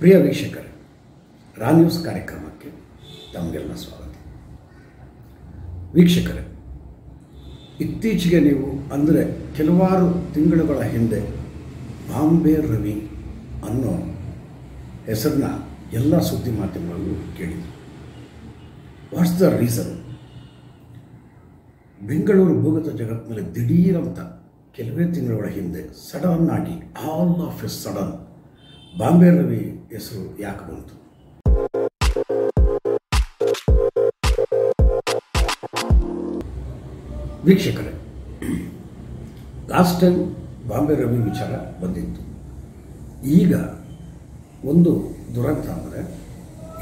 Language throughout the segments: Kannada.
ಪ್ರಿಯ ವೀಕ್ಷಕರೇ, ರಾ ನ್ಯೂಸ್ ಕಾರ್ಯಕ್ರಮಕ್ಕೆ ತಮಗೆಲ್ಲ ಸ್ವಾಗತ. ವೀಕ್ಷಕರೇ, ಇತ್ತೀಚೆಗೆ ನೀವು ಅಂದರೆ ಕೆಲವಾರು ತಿಂಗಳುಗಳ ಹಿಂದೆ ಬಾಂಬೆ ರವಿ ಅನ್ನೋ ಹೆಸರನ್ನ ಎಲ್ಲ ಸುದ್ದಿ ಮಾಧ್ಯಮಗಳಲ್ಲೂ ಕೇಳಿದ್ರು ವಾಟ್ಸ್ ದ ರೀಸನ್ ಬೆಂಗಳೂರು ಭೂಗತ ಜಗತ್ತಿನಲ್ಲಿ ದಿಢೀರಂತ ಕೆಲವೇ ತಿಂಗಳುಗಳ ಹಿಂದೆ ಸಡನ್ ಆಗಿ all of a sudden Bombay Ravi ಹೆಸರು ಯಾಕೆ ಬಂತು? ವೀಕ್ಷಕರೇ ಲಾಸ್ಟ್ ಟೈಮ್ ಬಾಂಬೆ ರವಿ ವಿಚಾರ ಬಂದಿತ್ತು. ಈಗ ಒಂದು ದುರಂತ ಅಂದರೆ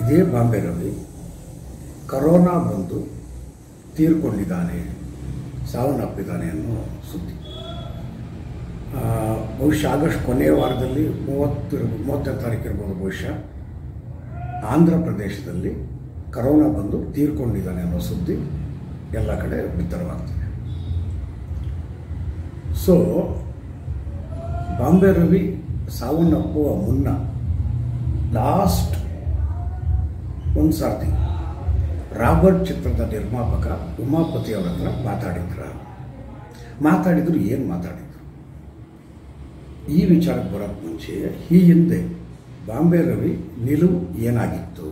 ಇದೇ ಬಾಂಬೆ ರವಿ ಕರೋನಾ ಬಂದು ತೀರ್ಕೊಂಡಿದ್ದಾನೆ, ಸಾವನ್ನಪ್ಪಿದ್ದಾನೆ ಅನ್ನೋ ಸುದ್ದಿ. ಬಹುಶಃ ಆಗಸ್ಟ್ ಕೊನೆಯ ವಾರದಲ್ಲಿ ಮೂವತ್ತು ಮೂವತ್ತನೇ ತಾರೀಕು ಇರ್ಬೋದು ಬಹುಶಃ. ಆಂಧ್ರ ಪ್ರದೇಶದಲ್ಲಿ ಕರೋನಾ ಬಂದು ತೀರ್ಕೊಂಡಿದ್ದಾನೆ ಅನ್ನೋ ಸುದ್ದಿ ಎಲ್ಲ ಕಡೆ ಬಿತ್ತರವಾಗ್ತದೆ. ಸೊ ಬಾಂಬೆ ರವಿ ಸಾವನ್ನಪ್ಪುವ ಮುನ್ನ ಲಾಸ್ಟ್ ಒಂದು ಸಾರ್ತಿ ರಾಬರ್ಟ್ ಚಿತ್ರದ ನಿರ್ಮಾಪಕ ಉಮಾಪತಿ ಅವರ ಹತ್ರ ಮಾತಾಡಿದ್ರ. ಮಾತಾಡಿದ್ರು ಏನು ಮಾತಾಡಿದ್ರು? ಈ ವಿಚಾರಕ್ಕೆ ಬರೋಕ್ಕೆ ಮುಂಚೆ ಈ ಹಿಂದೆ ಬಾಂಬೆ ರವಿ ನಿಲುವು ಏನಾಗಿತ್ತು?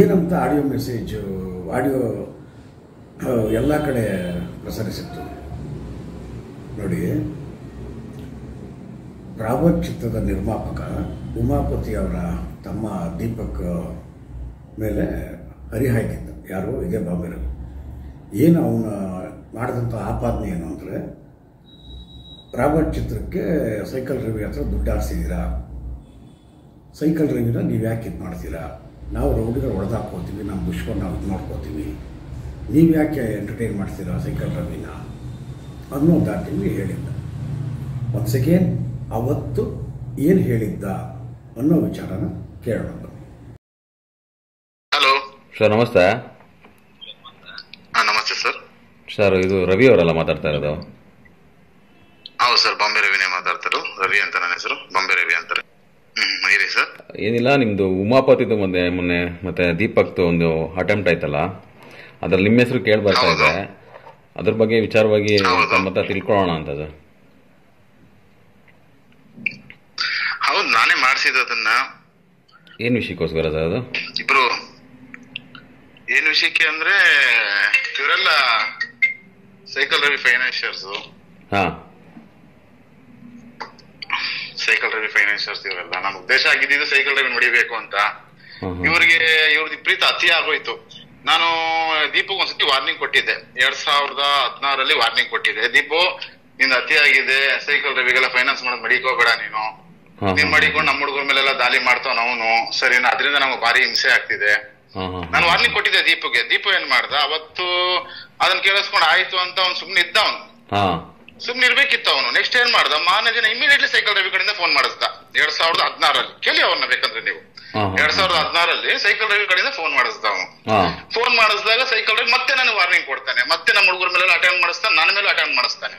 ಏನಂತ ಆಡಿಯೋ ಮೆಸೇಜ್ ಆಡಿಯೋ ಎಲ್ಲ ಕಡೆ ಪ್ರಸರಿಸಿತ್ತು. ನೋಡಿ ರಾಬರ್ಟ್ ಚಿತ್ರದ ನಿರ್ಮಾಪಕ ಉಮಾಪತಿ ಅವರ ತಮ್ಮ ದೀಪಕ್ ಮೇಲೆ ಹರಿಹಾಯ್ತಿದ್ದ ಯಾರು? ಇದೇ ಬಾಂಬೆ ರವಿ. ಏನು ಅವನು ಮಾಡಿದಂಥ ಆಪಾದನೆ ಏನು ಅಂದರೆ ರಾಬರ್ಟ್ ಚಿತ್ರಕ್ಕೆ ಸೈಕಲ್ ರವಿ ಹತ್ರ ದುಡ್ಡು ಹಾರಿಸಿದ್ದೀರಾ ಸೈಕಲ್ ರವಿನ ನೀವು ಯಾಕೆ ಇದು ಮಾಡ್ತೀರಾ? ನಾವು ರೌಡಿಗಳು ಹೊಡೆದಾಕೋತೀವಿ ನಮ್ಮ ದುಷ್ಮನ್ ನಾವು ಇದು ಮಾಡ್ಕೋತೀವಿ. ನೀವು ಯಾಕೆ ಎಂಟರ್ಟೈನ್ ಮಾಡ್ತೀರಾ ಸೈಕಲ್ ರವಿನ? ಅನ್ನೋ ದಾಟಿಂಗ್ ಹೇಳಿದ್ದ. ಒನ್ಸ್ ಸೆಕೆಂಡ್ ಅವತ್ತು ಏನು ಹೇಳಿದ್ದ ಅನ್ನೋ ವಿಚಾರನ ಕೇಳೋಣ ಬನ್ನಿ. ಹಲೋ. ಸರ್ ನಮಸ್ತೆ. ಹಾ ನಮಸ್ತೆ ಸರ್. ಸರ್ ಇದು ರವಿ ಅವರಲ್ಲ ಮಾತಾಡ್ತಾ ಇರೋದು? ಹೌದು ಸರ್ ಬಾಂಬೆ ರವಿನೇ ಮಾತಾಡ್ತಾರೆ. ರವಿ ಅಂತ ನನ್ನ ಹೆಸರು ಬಾಂಬೆ ರವಿ ಅಂತಾರೆ. ಹೇಳಿ ಸರ್. ಏನಿಲ್ಲ ನಿಮ್ದು ಉಮಾಪತಿದು ಮೊನ್ನೆ ಮೊನ್ನೆ ಮತ್ತೆ ದೀಪಕ್ದು ಒಂದು ಅಟೆಂಪ್ಟ್ ಆಯ್ತಲ್ಲ ಅದ್ರಲ್ಲಿ ನಿಮ್ಮ ಹೆಸರು ಕೇಳಿ ಬರ್ತಾ ಇದೆ. ಅದ್ರ ಬಗ್ಗೆ ವಿಚಾರವಾಗಿ. ತಮ್ಮ ಹತ್ರ ತಿಳ್ಕೊಳ್ಳೋಣ ಅಂತ ಸರ್. ಹೌದು ನಾನೇ ಮಾಡಿಸಿದ್ದು ಅದನ್ನ. ಏನ್ ವಿಷಯಕ್ಕೋಸ್ಕರ ಸರ್ ಅದು? ಇಬ್ರು. ಏನ್ ವಿಷಯಕ್ಕೆ ಅಂದ್ರೆ ಇವರೆಲ್ಲ ಸೈಕಲ್ ರವಿ ಫೈನಾನ್ಷಿಯರ್ಸ್ ಹಾ. ಸೈಕಲ್ ರವಿ ಫೈನಾನ್ಸಿಯರ್ಸ್ ಇವರೆಲ್ಲ ನನ್ನ ಉದ್ದೇಶ ಆಗಿದ್ದು ಸೈಕಲ್ ರವಿ ಮಡಿಬೇಕು ಅಂತ. ಇವರಿಗೆ ಇವ್ರದ್ದು ಪ್ರೀತ ಅತಿ ಆಗೋಯ್ತು. ನಾನು ದೀಪಕ್ ಒಂದ್ಸತಿ ವಾರ್ನಿಂಗ್ ಕೊಟ್ಟಿದ್ದೆ. ಎರಡ್ ಸಾವಿರದ ಹದಿನಾರಲ್ಲಿ ವಾರ್ನಿಂಗ್ ಕೊಟ್ಟಿದ್ದೆ. ದೀಪು ನಿಂದ ಅತಿ ಆಗಿದೆ ಸೈಕಲ್ ರವಿಗೆಲ್ಲ ಫೈನಾನ್ಸ್ ಮಾಡೋದ್ ಮಡಿಕೋಬೇಡ ನೀನು. ನೀನ್ ಮಡಿಕೊಂಡು ನಮ್ಮ ಹುಡುಗರ ಮೇಲೆಲ್ಲ ದಾಳಿ ಮಾಡ್ತಾವ ಅವನು ಸರಿನಾ? ಅದರಿಂದ ನಮ್ಗೆ ಭಾರಿ ಹಿಂಸೆ ಆಗ್ತಿದೆ. ನಾನು ವಾರ್ನಿಂಗ್ ಕೊಟ್ಟಿದ್ದೆ ದೀಪುಗೆ. ದೀಪ ಏನ್ ಮಾಡ್ದ? ಅವತ್ತು ಅದನ್ನ ಕೇಳಿಸ್ಕೊಂಡು ಆಯ್ತು ಅಂತ ಅವ್ನು ಸುಮ್ನೆ ಇದ್ದ ಅವನು ಸುಮ್ನೆ ಇರ್ಬೇಕಿತ್ತು ಅವನು. ನೆಕ್ಸ್ಟ್ ಏನ್ ಮಾಡ್ದ? ಮಾನಜನ ದಿನ ಇಮಿಡಿಯೇಟ್ಲಿ ಸೈಕಲ್ ರವಿ ಕಡೆಯಿಂದ ಫೋನ್ ಮಾಡಿಸ್ದ. ಎರಡ್ ಸಾವಿರದ ಹದಿನಾರಲ್ಲಿ. ಕೇಳಿ ಅವ್ರನ್ನ ಬೇಕಂದ್ರೆ ನೀವು. ಎರಡ್ ಸಾವಿರದ ಹದಿನಾರಲ್ಲಿ ಸೈಕಲ್ ರವಿ ಕಡೆಯಿಂದ ಫೋನ್ ಮಾಡಿಸ್ದ ಅವನು. ಫೋನ್ ಮಾಡಿಸಿದಾಗ ಸೈಕಲ್ ರವಿ ಮತ್ತೆ ನನಗೆ ವಾರ್ನಿಂಗ್ ಕೊಡ್ತಾನೆ. ಮತ್ತೆ ನಮ್ಮ ಹುಡುಗರ ಮೇಲೆ ಅಟೆಂಡ್ ಮಾಡಿಸ್ತಾನೆ ನನ್ನ ಮೇಲೆ ಅಟೆಂಡ್ ಮಾಡಿಸ್ತಾನೆ.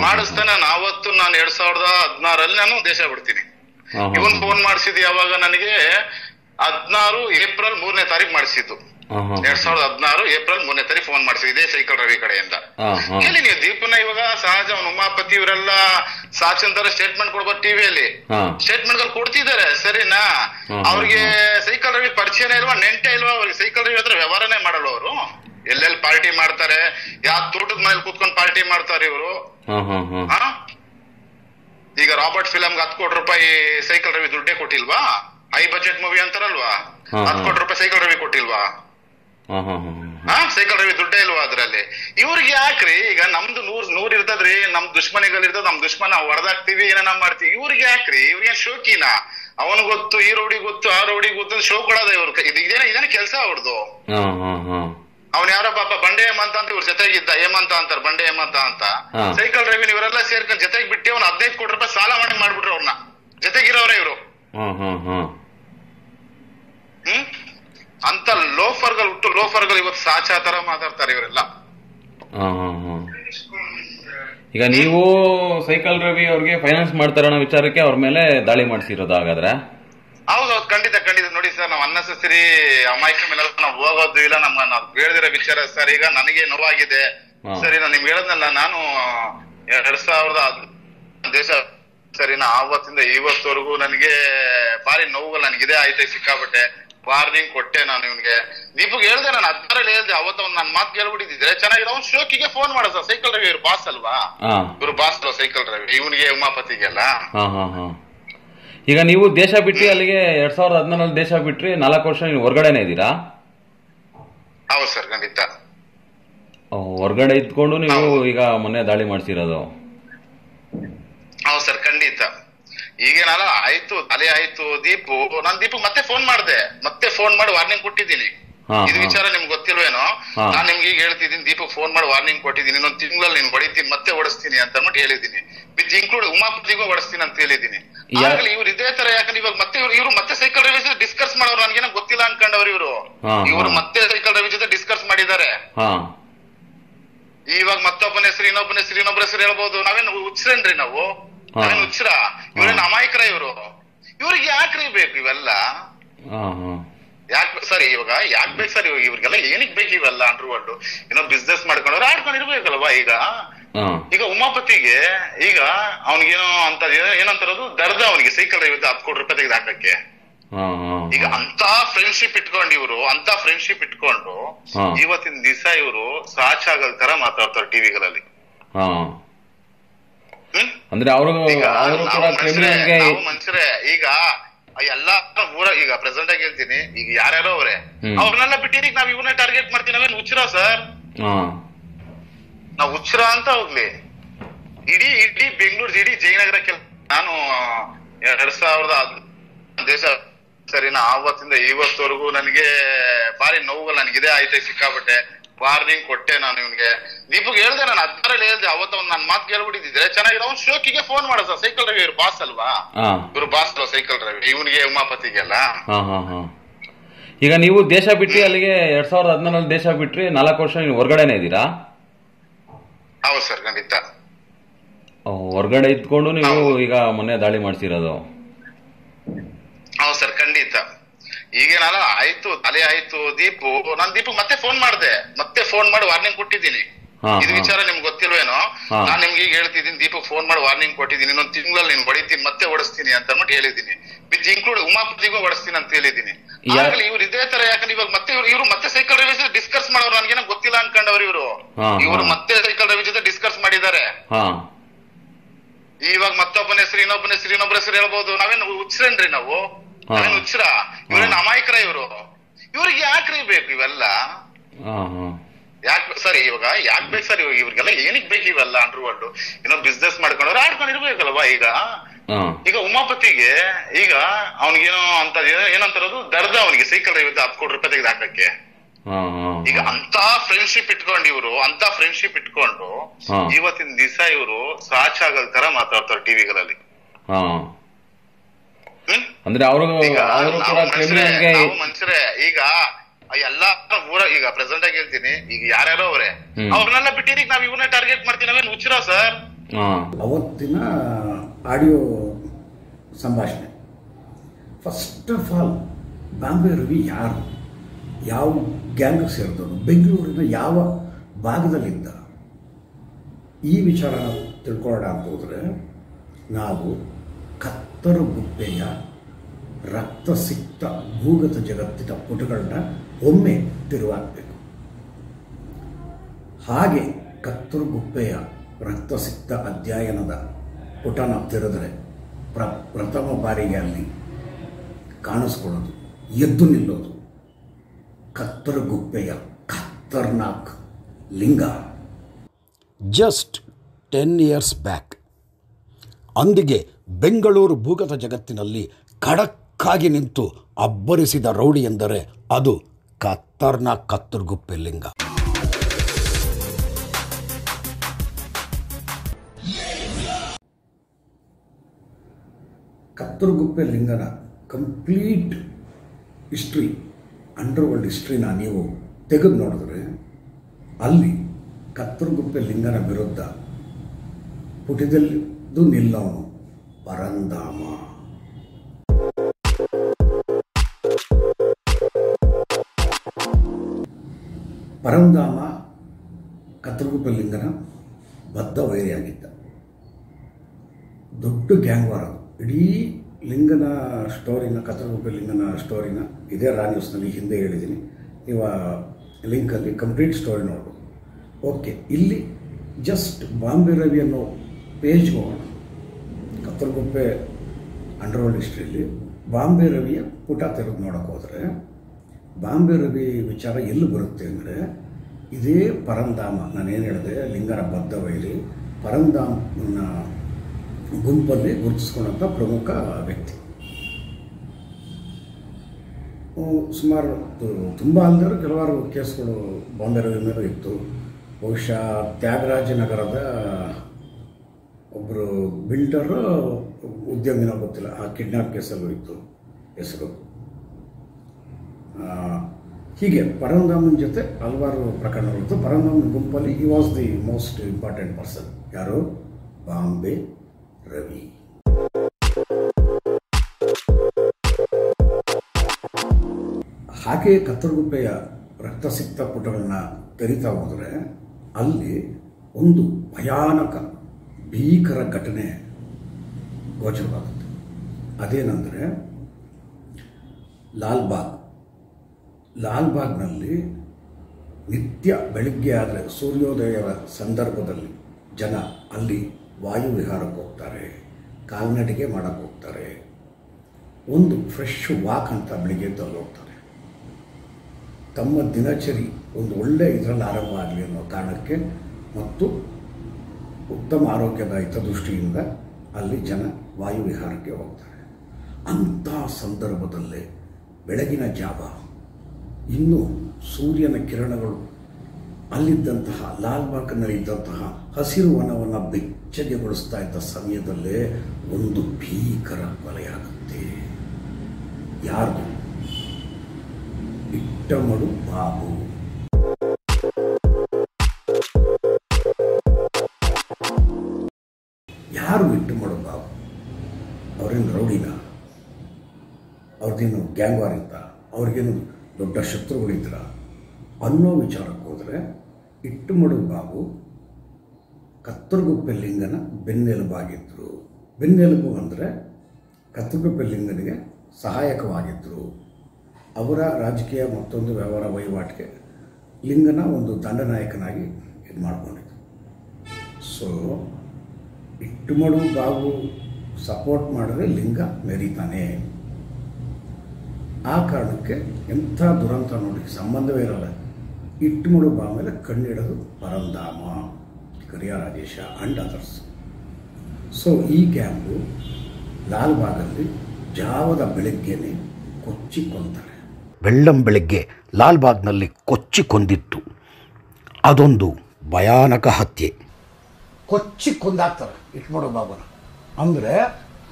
ಮಾಡಿಸ್ತಾನೆ ನಾನು ಅವತ್ತು ನಾನು ಎರಡ್ ಸಾವಿರದ ಹದಿನಾರಲ್ಲಿ ನಾನು ದೇಶ ಬಿಡ್ತೀನಿ. ಇವನ್ ಫೋನ್ ಮಾಡಿಸಿದ್ ಯಾವಾಗ ನನಗೆ ಹದಿನಾರು ಏಪ್ರಿಲ್ ಮೂರನೇ ತಾರೀಕು ಮಾಡಿಸಿದ್ದು. ಎರಡ್ ಸಾವಿರದ ಹದಿನಾರು ಏಪ್ರಿಲ್ ಮೂರನೇ ತಾರೀಕು ಫೋನ್ ಮಾಡಿಸಿ ಇದೇ ಸೈಕಲ್ ರವಿ ಕಡೆಯಿಂದ ಇಲ್ಲಿ. ಹೇಳಿ ನೀವು ದೀಪನ ಇವಾಗ ಸಹಜ ಅವ್ನ ಉಮಾಪತಿ ಇವರೆಲ್ಲ ತರ ಸ್ಟೇಟ್ಮೆಂಟ್ ಕೊಡ್ಬೋದು ಟಿವಿಯಲ್ಲಿ ಸ್ಟೇಟ್ಮೆಂಟ್ಗಳು ಕೊಡ್ತಿದ್ದಾರೆ ಸರಿನಾ? ಅವ್ರಿಗೆ ಸೈಕಲ್ ರವಿ ಪರಿಚಯನೇ ಇಲ್ವಾ ನೆಂಟೆ ಇಲ್ವಾ? ಅವ್ರಿಗೆ ಸೈಕಲ್ ರವಿ ಅಂದ್ರೆ ವ್ಯವಹಾರನೇ ಮಾಡಲ್ಲ ಅವರು. ಎಲ್ಲೆಲ್ಲಿ ಪಾರ್ಟಿ ಮಾಡ್ತಾರೆ ಯಾವ ತೋಟದ ಮನೇಲಿ ಕೂತ್ಕೊಂಡು ಪಾರ್ಟಿ ಮಾಡ್ತಾರೆ ಇವರು. ಈಗ ರಾಬರ್ಟ್ ಫಿಲಮ್ ಹತ್ತು ಕೋಟಿ ರೂಪಾಯಿ ಸೈಕಲ್ ರವಿ ದುಡ್ಡೇ ಕೊಟ್ಟಿಲ್ವಾ? ಹೈ ಬಜೆಟ್ ಮೂವಿ ಅಂತಾರಲ್ವಾ? ಹತ್ತು. ಕೋಟಿ ರೂಪಾಯಿ ಸೈಕಲ್ ರವಿ ಕೊಟ್ಟಿಲ್ವಾ? ಸೈಕಲ್ ರವಿ ದುಡ್ಡೇ ಇಲ್ವಾ ಅದ್ರಲ್ಲಿ? ಇವ್ರಿಗೆ ಯಾಕ್ರಿ? ಈಗ ನಮ್ದು ನೂರ್ ನೂರ್ ಇರ್ತದ್ರಿ ನಮ್ ದುಶ್ಮನಿಗಳು ಇರ್ತದ ನಮ್ ದುಶ್ಮನ ಹೊಡೆದಾಕ್ತಿವಿ ಏನ ಮಾಡ್ತೀವಿ. ಇವ್ರಿಗೆ ಯಾಕ್ರಿ? ಇವ್ರಿಗೆ ಶೋಕಿನ? ಅವನ್ ಗೊತ್ತು ಈ ರೋಡಿ ಗೊತ್ತು ಆ ರೋಡಿ ಗೊತ್ತು ಶೋ ಕೊಡೋದ ಇವ್ರ. ಇದು ಇದೇನ ಇದೇನ ಕೆಲಸ ಅವ್ರದ್ದು ಅವ್ನ್ ಯಾರೋ ಪಾಪ ಬಂಡೆ ಹೇಮಂತ ಅಂತ ಇವ್ರ ಜೊತೆಗಿದ್ದ. ಹೇಮಂತ ಅಂತಾರ ಬಂಡೆ ಹೇಮಂತ ಅಂತ ಸೈಕಲ್ ರವಿ ಇವರೆಲ್ಲ ಸೇರ್ಕೊಂಡ್ ಜೊತೆಗೆ ಬಿಟ್ಟು ಅವ್ನ ಹದಿನೈದು ಕೋಟಿ ರೂಪಾಯಿ ಸಾಲ ಮಾಡಿ ಮಾಡ್ಬಿಟ್ರು ಅವ್ರನ್ನ ಜೊತೆಗಿರೋರೇ ಇವ್ರು. ಹ್ಮ್? ಅಂತ ಲೋಫರ್ಗಳು ಹುಟ್ಟು ಲೋಫರ್ಗಳು ಇವತ್ತು ಸಾಚಾ ತರ ಮಾತಾಡ್ತಾರೆ ಇವರೆಲ್ಲ. ಈಗ ನೀವು ಸೈಕಲ್ ರವಿ ಅವ್ರಿಗೆ ಫೈನಾನ್ಸ್ ಮಾಡ್ತಾರ ಅನ್ನೋ ವಿಚಾರಕ್ಕೆ ಅವ್ರ ಮೇಲೆ ದಾಳಿ ಮಾಡಿಸಿರೋದು ಹಾಗಾದ್ರೆ ಹೌದೌದು ಖಂಡಿತ ಖಂಡಿತ. ನೋಡಿ ಸರ್ ನಾವು ಅನ್ನೆಸರಿ ಅಮಾಯಕ ಮೇಲೆ ನಾವು ಹೋಗೋದು ಇಲ್ಲ. ನಮ್ಮ ನಾವು ಹೇಳಿದಿರೋ ವಿಚಾರ ಸರ್ ಈಗ ನನಗೆ ನೋವಾಗಿದೆ. ಸರಿ ನಾನು ನಿಮ್ಗೆ ಹೇಳದ್ನಲ್ಲ ನಾನು ಎರಡ್ ಸಾವಿರದ ಹದ್- ದೇಶ ಸರಿ ನಾ ಆವತ್ತಿಂದ ಇವತ್ತವರೆಗೂ ನನಗೆ ಬಾರಿ ನೋವುಗಳು ನನಗಿದೆ. ಆಯ್ತು ಸಿಕ್ಕಾಪಟ್ಟೆ. ವಾರ್ನಿಂಗ್ ಕೊಟ್ಟೆ ನಾನು ಇವನ್ಗೆ. ದೀಪಕ್ ಹೇಳ್ದೆ ನಾನು ಹದಿನಾರಲ್ಲಿ ಹೇಳ್ದೆ ಅವತ್ತು ಒಂದ್ ನನ್ ಮಾತು ಕೇಳ್ಬಿಟ್ಟಿದ್ರೆ ಚೆನ್ನಾಗಿರೋ ಅವ್ನು ಶೋಕಿಗೆ ಫೋನ್ ಮಾಡ ಸರ್. ಸೈಕಲ್ ರವಿ ಇವ್ರು ಬಾಸ್ ಅಲ್ವಾ? ಇವ್ರು ಬಾಸ್ ಸೈಕಲ್ ರವಿ ಇವನಿಗೆ ಉಮಾಪತಿಗೆಲ್ಲ? ಹಾ ಹಾ ಹಾ. ಈಗ ನೀವು ದೇಶ ಬಿಟ್ಟು ಅಲ್ಲಿಗೆ ಎರಡ್ ಸಾವಿರದ ಹದಿನಾರಲ್ಲಿ ದೇಶ ಬಿಟ್ರಿ ನಾಲ್ಕು ವರ್ಷ ನೀವು ಹೊರಗಡೆನೇ ಇದ್ದೀರಾ? ಹೌದು ಸರ್ ಖಂಡಿತ. ಓ, ಹೊರಗಡೆ ಇದ್ಕೊಂಡು ನೀವು ಈಗ ಮೊನ್ನೆ ದಾಳಿ ಮಾಡ್ತಿರೋದು ಹೌದು ಸರ್ ಖಂಡಿತ. ಈಗೇನಲ್ಲ ಆಯ್ತು ತಲೆ ಆಯ್ತು ದೀಪು. ನಾನ್ ದೀಪು ಮತ್ತೆ ಫೋನ್ ಮಾಡಿದೆ. ಮತ್ತೆ ಫೋನ್ ಮಾಡಿ ವಾರ್ನಿಂಗ್ ಕೊಟ್ಟಿದ್ದೀನಿ. ಇದ್ ವಿಚಾರ ನಿಮ್ಗೆ ಗೊತ್ತಿಲ್ವೇನೋ. ನಾನ್ ನಿಮ್ಗೆ ಈಗ ಹೇಳ್ತಿದ್ದೀನಿ ದೀಪಕ್ ಫೋನ್ ಮಾಡಿ ವಾರ್ನಿಂಗ್ ಕೊಟ್ಟಿದ್ದೀನಿ. ಇನ್ನೊಂದು ತಿಂಗಳಲ್ಲಿ ನೀನ್ ಹೊಡಿತೀನಿ ಮತ್ತೆ ಹೊಡಿಸ್ತೀನಿ ಅಂತ ಅಂದ್ಬಿಟ್ಟು ಹೇಳಿದ್ದೀನಿ. ವಿತ್ ಇನ್ಕ್ಲೂಡ್ ಉಮಾಪತಿಗೂ ಹೊಡಿಸ್ತೀನಿ ಅಂತ ಹೇಳಿದ್ದೀನಿ. ಆಗ್ಲಿ ಇವ್ರು ಇದೇ ತರ ಯಾಕಂದ್ರೆ ಇವಾಗ ಮತ್ತೆ ಇವ್ರು ಇವ್ರು ಮತ್ತೆ ಸೈಕಲ್ ರವಿ ಜೊತೆ ಡಿಸ್ಕಸ್ ಮಾಡೋರು ನನ್ಗೆ ಗೊತ್ತಿಲ್ಲ ಅನ್ಕೊಂಡವ್ರು ಇವರು. ಇವ್ರು ಮತ್ತೆ ಸೈಕಲ್ ರವಿ ಜೊತೆ ಡಿಸ್ಕಸ್ ಮಾಡಿದ್ದಾರೆ. ಇವಾಗ ಮತ್ತೊಬ್ಬನ ಹೆಸರು ಇನ್ನೊಬ್ಬನ ಹೆಸರು ಇನ್ನೊಬ್ಬರ ಹೆಸರು ಹೇಳ್ಬೋದು. ನಾವೇನು ಹುಚ್ಚರೇನ್ರಿ ನಾವು? ನಾವೇನು ಹುಚ್ಚರ? ಇವ್ರೇನ್ ಅಮಾಯಕರ ಇವರು. ಇವ್ರಿಗೆ ಯಾಕ್ರಿ ಬೇಕು ಇವೆಲ್ಲ? ಯಾಕ್ ಸರಿ ಇವಾಗ ಯಾಕ್ ಬೇಕು ಸರ್ ಇವ್ರಿಗೆಲ್ಲ ಏನಿಗ್ ಬೇಕು ಇವೆಲ್ಲ ಅಂಡರ್ ವರ್ಲ್ಡ್ ಏನೋ ಬಿಸ್ನೆಸ್ ಮಾಡ್ಕೊಂಡವ್ರು ಆಡ್ಕೊಂಡ್ ಇರ್ಬೇಕಲ್ವಾ ಈಗ ಈಗ ಉಮಾಪತಿಗೆ ಈಗ ಅವನಿಗೇನೋ ಅಂತ ಏನಂತಾರದು? ದರ್ದ ಅವನಿಗೆ ಸೈಕಲ್ ಇವತ್ತು ಹತ್ತು ಕೋಟಿ ರೂಪಾಯಿ ತೆಗೆದು ಹಾಕಕ್ಕೆ ಈಗ ಅಂತ ಫ್ರೆಂಡ್ಶಿಪ್ ಇಟ್ಕೊಂಡು ಇವರು ಅಂತ ಫ್ರೆಂಡ್ಶಿಪ್ ಇಟ್ಕೊಂಡು. ಇವತ್ತಿನ ದಿವಸ ಇವರು ಸಾಚಾಗಲ್ ತರ ಮಾತಾಡ್ತಾರೆ ಟಿವಿಗಳಲ್ಲಿ ಅಂದ್ರೆ ಅವರು ಕೂಡ ಮನುಷ್ಯರೇ, ಕ್ರಿಮಿನಲ್ಗೆ ನಾವು ಮನುಷ್ಯರೇ ಈಗ ಎಲ್ಲಾ ಊರ ಈಗ ಪ್ರೆಸೆಂಟ್ ಆಗಿ ಹೇಳ್ತೀನಿ ಈಗ ಯಾರ್ಯಾರೋ ಅವ್ರೆ. ಅವ್ರನ್ನೆಲ್ಲ ಬಿಟ್ಟಿದೀಗ ನಾವ್ ಇವನ್ನ ಟಾರ್ಗೆಟ್ ಮಾಡ್ತೀನಿ ನಾವೇನ್ ಹುಚ್ಚರ ಸರ್ ನಾವು ಹುಚ್ಚರ ಅಂತ ಹೋಗ್ಲಿ. ಇಡೀ ಇಡೀ ಬೆಂಗಳೂರು ಇಡೀ ಜಯನಗರಕ್ಕೆ ನಾನು ಎರಡ್ ಸಾವಿರದ ದೇಶ ಸರಿನಾ ಆವತ್ತಿಂದ ಇವತ್ತವರೆಗೂ ನನಗೆ ಬಾರಿ ನೋವುಗಳು ನನಗಿದೆ ಆಯ್ತು ಸಿಕ್ಕಾಪಟ್ಟೆ. ವಾರ್ನಿಂಗ್ ಕೊಟ್ಟೆ ನಾನು ಇವನ್ಗೆ. ದೀಪಕ್ ಹೇಳ್ದೆ ನಾನು ಹದಿನಾರಲ್ಲಿ ಹೇಳ್ದೆ ಅವತ್ತ ಒಂದ್ ನನ್ ಮಾತು ಕೇಳ್ಬಿಟ್ಟಿದ್ರೆ ಚೆನ್ನಾಗಿದೆ ಅವ್ನು ಶೋಕಿಗೆ ಫೋನ್ ಮಾಡ ಸರ್ ಸೈಕಲ್ ರವಿ ಇವ್ರು ಬಾಸ್ ಅಲ್ವಾ? ಇವ್ರ ಬಾಸ್ ಅಲ್ವಾ ಸೈಕಲ್ ರವಿ? ಇವನಿಗೆ ಉಮಾಪತಿಗೆಲ್ಲ? ಹಾ ಹಾ ಹಾ. ಈಗ ನೀವು ದೇಶ ಬಿಟ್ರಿ ಅಲ್ಲಿಗೆ ಎರಡ್ ಸಾವಿರದ ಹದಿನಾರಲ್ಲಿ ದೇಶ ಬಿಟ್ರಿ ನಾಲ್ಕು ವರ್ಷ ನೀವು ಹೊರಗಡೆನೇ ಇದ್ದೀರಾ? ಹೌದು ಸರ್ ಖಂಡಿತ. ಓ, ಹೊರಗಡೆ ಇದ್ಕೊಂಡು ನೀವು ಈಗ ಮೊನ್ನೆ ದಾಳಿ ಮಾಡ್ಸಿರೋದು ಹೌದು ಸರ್ ಖಂಡಿತ ಈಗೇನಲ್ಲ ಆಯ್ತು ತಲೆ ಆಯ್ತು ದೀಪು. ನಾನ್ ದೀಪು ಮತ್ತೆ ಫೋನ್ ಮಾಡಿದೆ. ಮತ್ತೆ ಫೋನ್ ಮಾಡಿ ವಾರ್ನಿಂಗ್ ಕೊಟ್ಟಿದ್ದೀನಿ. ಇದು ವಿಚಾರ ನಿಮ್ಗೆ ಗೊತ್ತಿಲ್ವೇನೋ. ನಾನ್ ನಿಮ್ಗೆ ಈಗ ಹೇಳ್ತಿದ್ದೀನಿ ದೀಪಕ್ ಫೋನ್ ಮಾಡಿ ವಾರ್ನಿಂಗ್ ಕೊಟ್ಟಿದ್ದೀನಿ. ಇನ್ನೊಂದ್ ತಿಂಗಳಲ್ಲಿ ನೀನ್ ಹೊಡಿತೀನಿ ಮತ್ತೆ ಓಡಿಸ್ತೀನಿ ಅಂತ ಅಂದ್ಬಿಟ್ಟು ಹೇಳಿದ್ದೀನಿ. ವಿತ್ ಇನ್ಕ್ಲೂಡ್ ಉಮಾಪತಿಗೂ ಓಡಿಸ್ತೀನಿ ಅಂತ ಹೇಳಿದ್ದೀನಿ. ಆಗಲಿ ಇವ್ರು ಇದೇ ತರ ಯಾಕಂದ್ರೆ ಇವಾಗ ಮತ್ತೆ ಇವ್ರು ಮತ್ತೆ ಸೈಕಲ್ ರವಿ ಜೊತೆ ಡಿಸ್ಕಸ್ ಮಾಡೋರು ನನ್ಗೇನೋ ಗೊತ್ತಿಲ್ಲ ಅನ್ಕೊಂಡವ್ರು ಇವರು. ಇವರು. ಮತ್ತೆ ಸೈಕಲ್ ರವಿ ಜೊತೆ ಡಿಸ್ಕಸ್ ಮಾಡಿದ್ದಾರೆ. ಇವಾಗ ಮತ್ತೊಬ್ಬನ ಹೆಸರು ಇನ್ನೊಬ್ಬನ ಹೆಸರು ಇನ್ನೊಬ್ಬರ ಹೆಸರು ಹೇಳ್ಬೋದು. ನಾವೇನು ಹುಚ್ಚರೇನ್ರಿ ನಾವು? ಹುಚ್ಚರ? ಇವ್ರೇನ್ ಅಮಾಯಕರ ಇವರು. ಇವ್ರಿಗೆ ಯಾಕ್ರಿ ಬೇಕು ಇವೆಲ್ಲ? ಯಾಕ್ ಸರಿ ಇವಾಗ ಯಾಕ್ ಬೇಕು ಸರ್ ಇವ್ರಿಗೆಲ್ಲ? ಏನಿಕ್ ಬೇಕು ಇವೆಲ್ಲ ಅಂಡರ್ ವರ್ಲ್ಡ್ ಏನೋ ಬಿಸ್ನೆಸ್ ಮಾಡ್ಕೊಂಡ್ರೆ ಆಡ್ಕೊಂಡು ಇರ್ಬೇಕಲ್ವಾ ಈಗ ಈಗ ಉಮಾಪತಿಗೆ ಈಗ ಅವನಿಗೇನೋ ಅಂತ ಏನಂತಾರದು? ದರ್ದ ಅವನಿಗೆ ಸೈಕಲ್ ಇವತ್ತು ಹತ್ತು ಕೋಟಿ ರೂಪಾಯಿ ತೆಗೆದು ಹಾಕಕ್ಕೆ. ಈಗ ಅಂತ ಫ್ರೆಂಡ್ಶಿಪ್ ಇಟ್ಕೊಂಡು ಇವರು ಅಂತ ಫ್ರೆಂಡ್ಶಿಪ್ ಇಟ್ಕೊಂಡು. ಇವತ್ತಿನ ದಿವಸ ಇವರು ಸಾಚಾಗಲ್ ತರ ಮಾತಾಡ್ತಾರೆ ಟಿವಿಗಳಲ್ಲಿ ಅಂದ್ರೆ ಅವರು ಕೂಡ ಮನುಷ್ಯರೇ, ಕ್ರಿಮಿನಲ್ಗೆ ನಾವು ಮನುಷ್ಯರೇ ಈಗ ಎಲ್ಲ ಊರ ಈಗ ಪ್ರೆಸೆಂಟ್ ಆಗಿ ಹೇಳ್ತೀನಿ ಈಗ ಯಾರ್ಯಾರೋ ಅವ್ರೆ ಅವ್ರನ್ನ ಅವ್ರನ್ನೆಲ್ಲ ಬಿಟ್ಟಿರಿ ನಾವ್ ಇವನ್ನ ಟಾರ್ಗೆಟ್ ಮಾಡ್ತೀನಿ ನಾವೇನ್ ಹುಚ್ಚರ ಸರ್. ಅವತ್ತಿನ ಆಡಿಯೋ ಸಂಭಾಷಣೆ. First of all Bombay Ravi ಯಾರು? ಯಾವ ಗ್ಯಾಂಗ್ ಸೇರಿದವನು? ಬೆಂಗಳೂರಿನ ಯಾವ ಭಾಗದಲ್ಲಿದ್ದ ಈ ವಿಚಾರ ತಿಳ್ಕೊಳ್ಳೋಣ ಅಂತ ಹೋದರೆ ನಾವು ಗುಪ್ಪೆಯ ರಕ್ತ ಸಿಕ್ತ ಭೂಗತ ಜಗತ್ತಿನ ಪುಟಗಳನ್ನ ಒಮ್ಮೆ ತಿರುವಾಗಬೇಕು ಹಾಗೆ ಕತ್ತರು ಗುಪ್ಪೆಯ ರಕ್ತಸಿಕ್ತ ಅಧ್ಯಯನದ ಪುಟನ ತೆರೆದರೆ ಪ್ರ, ಪ್ರಥಮ ಬಾರಿಗೆ ಅಲ್ಲಿ ಕಾಣಿಸ್ಕೊಳ್ಳೋದು, ಎದ್ದು ನಿಲ್ಲೋದು. ಕತ್ತರು ಗುಪ್ಪೆಯ ಖತ್ತರ್ನಾಕ್ Linga. Just ten years back ಅಂದಿಗೆ Bengaluru ಭೂಗತ ಜಗತ್ತಿನಲ್ಲಿ ಖಡಕ್ಕಾಗಿ ನಿಂತು ಅಬ್ಬರಿಸಿದ ರೌಡಿ ಎಂದರೆ ಅದು ಕತ್ತರ್ನ ಕತ್ತರ್ಗುಪ್ಪೆ ಲಿಂಗ. ಕತ್ತರ್ಗುಪ್ಪೆ ಲಿಂಗನ ಕಂಪ್ಲೀಟ್ ಹಿಸ್ಟ್ರಿ ಅಂಡರ್ ವರ್ಲ್ಡ್ ಹಿಸ್ಟ್ರಿನ ನೀವು ತೆಗೆದು ನೋಡಿದ್ರೆ ಅಲ್ಲಿ ಕತ್ತರ್ಗುಪ್ಪೆ ಲಿಂಗನ ವಿರುದ್ಧ ಪುಟದಲ್ಲಿದ್ದು ನಿಲ್ಲವನು ಪರಂಧಾಮ ಪರಂಧಾಮ ಕತ್ರಗುಪ್ಪಲಿಂಗನ ಬದ್ಧ ವೈರಿಯಾಗಿದ್ದ. ದೊಡ್ಡ ಗ್ಯಾಂಗ್ವಾರ್ ಅದು. ಇಡೀ ಲಿಂಗನ ಸ್ಟೋರಿನ ಕತ್ರಗುಪ್ಪಲಿಂಗನ ಸ್ಟೋರಿನ ಇದೇ ರಾ ನ್ಯೂಸ್ನಲ್ಲಿ ಹಿಂದೆ ಹೇಳಿದ್ದೀನಿ. ನೀವು ಲಿಂಕಲ್ಲಿ ಕಂಪ್ಲೀಟ್ ಸ್ಟೋರಿ ನೋಡ್ಬೋದು. ಓಕೆ, ಇಲ್ಲಿ ಜಸ್ಟ್ ಬಾಂಬೆ ರವಿ ಅನ್ನೋ ಪೇಜ್ಗೂ ಕತ್ತಲಗುಪ್ಪೆ ಅಂಡರ್ವರ್ಲ್ಡ್ ಹಿಸ್ಟ್ರಿಯಲ್ಲಿ ಬಾಂಬೆ ರವಿಯ ಪುಟ ತೆರೆದು ನೋಡೋಕೆ ಹೋದರೆ, ಬಾಂಬೆ ರವಿ ವಿಚಾರ ಎಲ್ಲಿ ಬರುತ್ತೆ ಅಂದರೆ ಇದೇ ಪರಂಧಾಮ. ನಾನೇನು ಹೇಳಿದೆ ಲಿಂಗರ ಬದ್ಧ ವೈಲಿ ಪರಂಧಾಮನ ಗುಂಪಲ್ಲಿ ಗುರುತಿಸ್ಕೊಂಡಂಥ ಪ್ರಮುಖ ವ್ಯಕ್ತಿ. ಸುಮಾರು ತುಂಬ ಅಂದರೆ ಕೆಲವಾರು ಕೇಸ್ಗಳು ಬಾಂಬೆ ರವಿ ಮೇಲೂ ಇತ್ತು. ಬಹುಶಃ ತ್ಯಾಗರಾಜನಗರದ ಒಬ್ಬರು ಬಿಲ್ಡರ್ ಉದ್ಯಮಿನ ಗೊತ್ತಿಲ್ಲ. ಆ ಕಿಡ್ನಾಪ್ ಕೇಸಲ್ಲೂ ಇತ್ತು ಹೆಸರು. ಹೀಗೆ ಪರಂಧಾಮನ್ ಜೊತೆ ಹಲವಾರು ಪ್ರಕರಣಗಳಿತ್ತು ಪರಂಧಾಮನ್ ಗುಂಪಲ್ಲಿ ಈ was the most important person ಯಾರು? ಬಾಂಬೆ ರವಿ. ಹಾಗೆ ಕತ್ತರಗುಪ್ಪೆಯ ರಕ್ತಸಿಕ್ತ ಪುಟಗಳನ್ನ ತೆರಿತಾ ಹೋದರೆ ಅಲ್ಲಿ ಒಂದು ಭಯಾನಕ ಭೀಕರ ಘಟನೆ ಗೋಚರವಾಗುತ್ತೆ. ಅದೇನೆಂದರೆ, ಲಾಲ್ಬಾಗ್. ಲಾಲ್ಬಾಗ್ನಲ್ಲಿ ನಿತ್ಯ ಬೆಳಿಗ್ಗೆ ಆದರೆ ಸೂರ್ಯೋದಯದ ಸಂದರ್ಭದಲ್ಲಿ ಜನ ಅಲ್ಲಿ ವಾಯುವಿಹಾರಕ್ಕೆ ಹೋಗ್ತಾರೆ, ಕಾಲ್ನಡಿಗೆ ಮಾಡಕ್ಕೆ ಹೋಗ್ತಾರೆ. ಒಂದು ಫ್ರೆಶ್ ವಾಕ್ ಅಂತ ಬೆಳಿಗ್ಗೆ ಎದ್ದಲ್ಲಿ ಹೋಗ್ತಾರೆ. ತಮ್ಮ ದಿನಚರಿ, ಒಂದು ಒಳ್ಳೆಯ ಇದರಲ್ಲಿ ಆರಂಭ ಆಗಲಿ ಅನ್ನೋ ಕಾರಣಕ್ಕೆ ಮತ್ತು ಉತ್ತಮ ಆರೋಗ್ಯದ ಹಿತದೃಷ್ಟಿಯಿಂದ ಅಲ್ಲಿ ಜನ ವಾಯುವಿಹಾರಕ್ಕೆ ಹೋಗ್ತಾರೆ. ಅಂಥ ಸಂದರ್ಭದಲ್ಲೇ ಬೆಳಗಿನ ಜಾವ, ಇನ್ನು ಸೂರ್ಯನ ಕಿರಣಗಳು ಅಲ್ಲಿದ್ದಂತಹ ಲಾಲ್ಬಾಗ್ನಲ್ಲಿದ್ದಂತಹ ಹಸಿರು ವನವನ್ನು ಬೆಚ್ಚಗೆಗೊಳಿಸ್ತಾ ಇದ್ದ ಸಮಯದಲ್ಲೇ ಒಂದು ಭೀಕರ ಕೊಲೆಯಾಗುತ್ತೆ. ಯಾರು ಇಟ್ಟಮಡು ಬಾಬು. ಅವ್ರದ್ದೇನು ಗ್ಯಾಂಗ್ ವಾರ್ ಇತ್ತ ಅವ್ರಿಗೇನು ದೊಡ್ಡ ಶತ್ರುಗಳಿದ್ರ ಅನ್ನೋ ವಿಚಾರಕ್ಕೆ ಹೋದರೆ ಇಟ್ಟುಮಡು ಬಾಬು ಕತ್ತರಗುಪ್ಪೆ ಲಿಂಗನ ಬೆನ್ನೆಲುಬಾಗಿದ್ದರು ಬೆನ್ನೆಲುಬು ಅಂದರೆ ಕತ್ತರಗುಪ್ಪೆ ಲಿಂಗನಿಗೆ ಸಹಾಯಕವಾಗಿದ್ದರು ಅವರ ರಾಜಕೀಯ ಮತ್ತೊಂದು ವ್ಯವಹಾರ ವಹಿವಾಟಿಗೆ ಲಿಂಗನ ಒಂದು ದಂಡನಾಯಕನಾಗಿ ಇದು ಮಾಡಿಕೊಂಡಿದ್ರು. ಸೊ ಇಟ್ಟುಮಡು ಬಾಬು ಸಪೋರ್ಟ್ ಮಾಡಿದ್ರೆ ಲಿಂಗ ಮೆರೀತಾನೆ. ಆ ಕಾರಣಕ್ಕೆ ಎಂಥ ದುರಂತ ನೋಡಿ ಸಂಬಂಧವೇ ಇರಲ್ಲ. ಇಟ್ಟುಮಡು ಬಾ ಮೇಲೆ ಕಣ್ಣಿಡೋದು Parandhama. Kariya Rajesha and others so ಈ ಕ್ಯಾಂಪು ಲಾಲ್ಬಾಗಲ್ಲಿ ಜಾವದ ಬೆಳಗ್ಗೆನೆ ಕೊಚ್ಚಿ ಕೊಂತಾರೆ ಬೆಳ್ಳಂ ಬೆಳಗ್ಗೆ ಲಾಲ್ಬಾಗ್ನಲ್ಲಿ ಕೊಚ್ಚಿ ಕೊಂದಿತ್ತು ಅದೊಂದು ಭಯಾನಕ ಹತ್ಯೆ. ಕೊಚ್ಚಿ ಕೊಂದಾಕ್ತಾರೆ ಇಟ್ಮಡು ಬಾಬನ. ಅಂದರೆ